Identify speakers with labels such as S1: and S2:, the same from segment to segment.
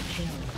S1: kill.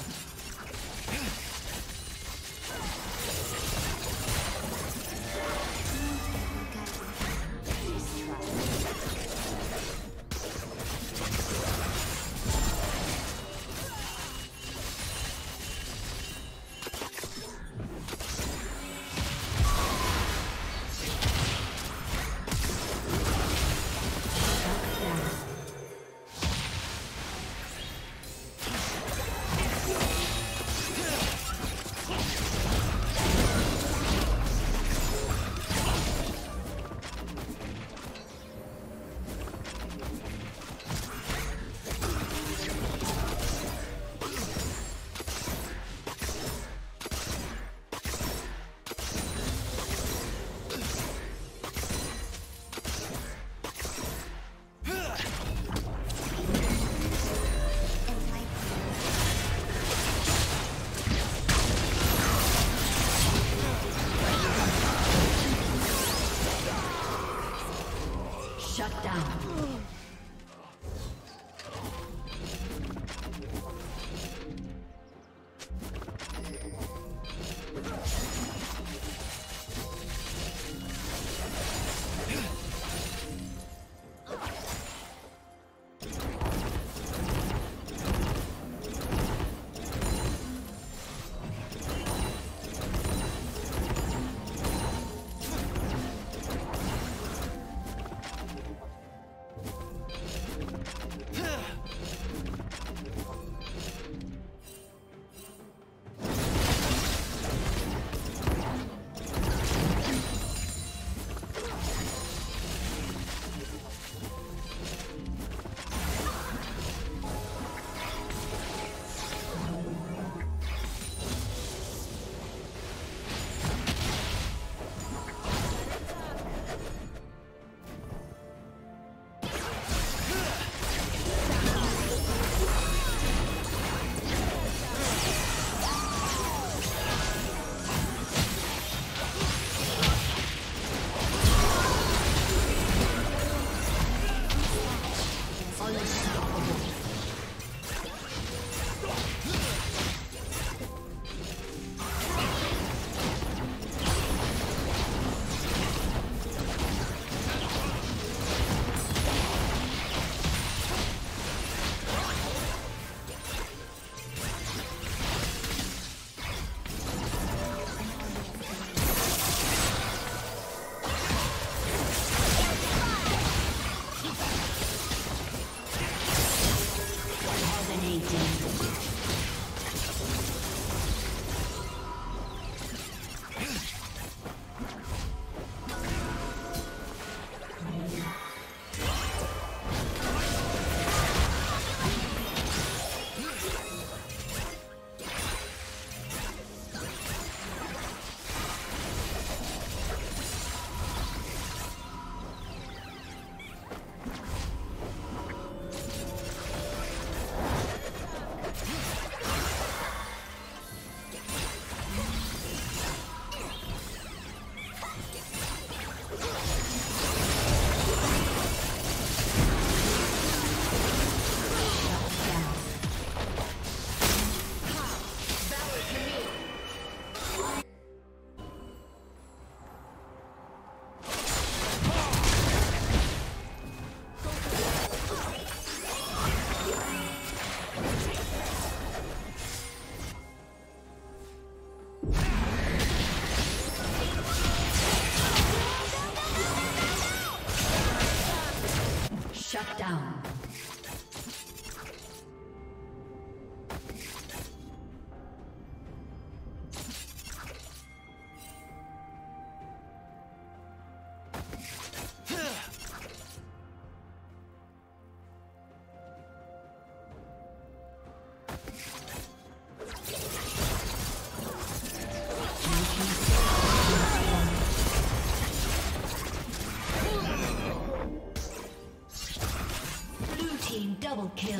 S1: Team double kill.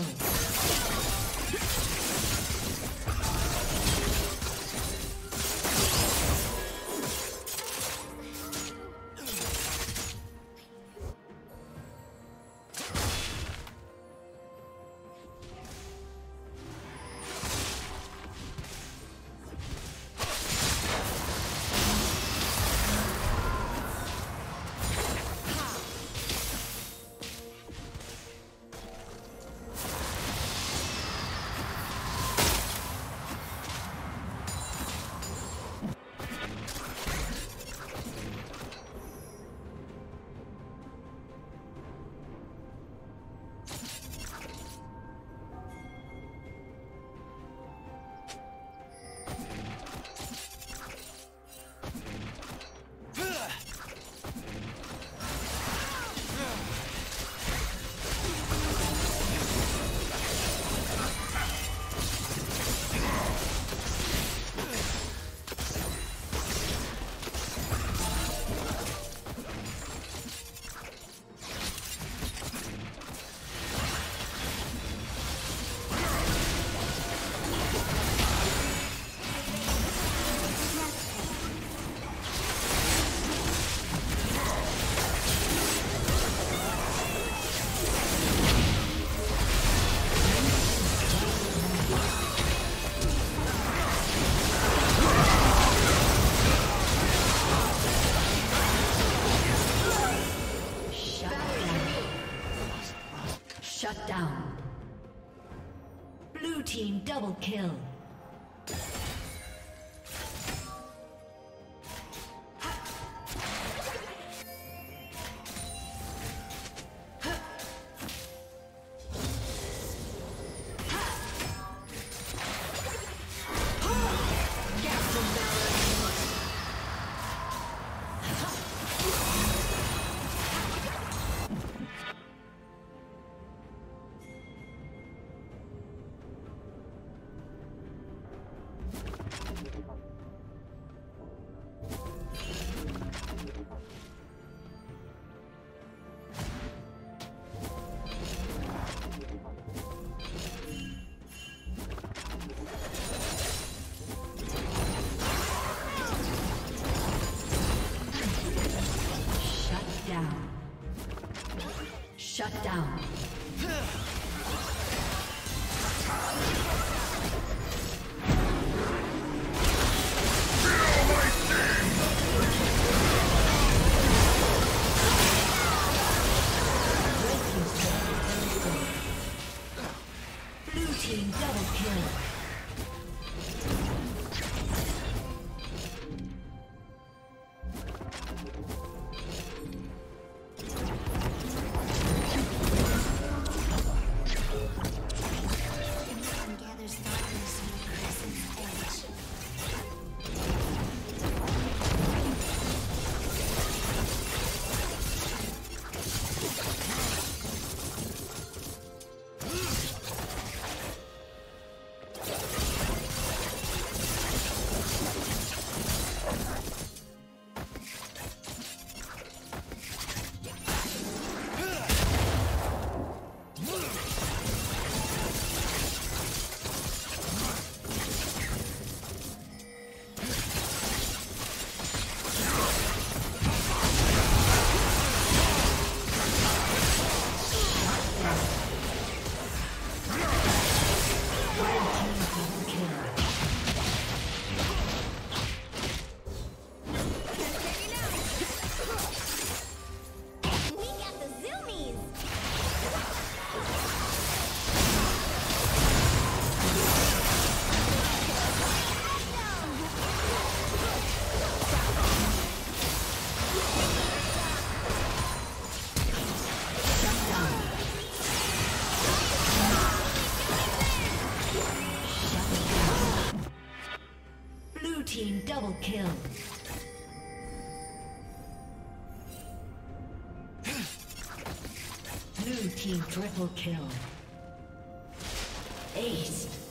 S1: Double kill. Shut down. Kill. Blue team triple kill. Ace.